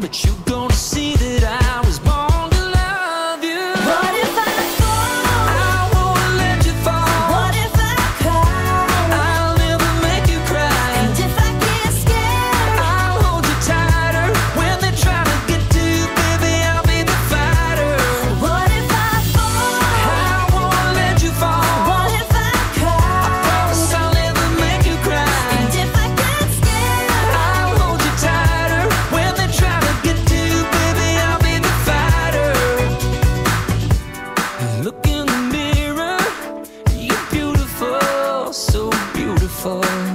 but you gonna see this. for